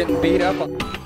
Getting beat up.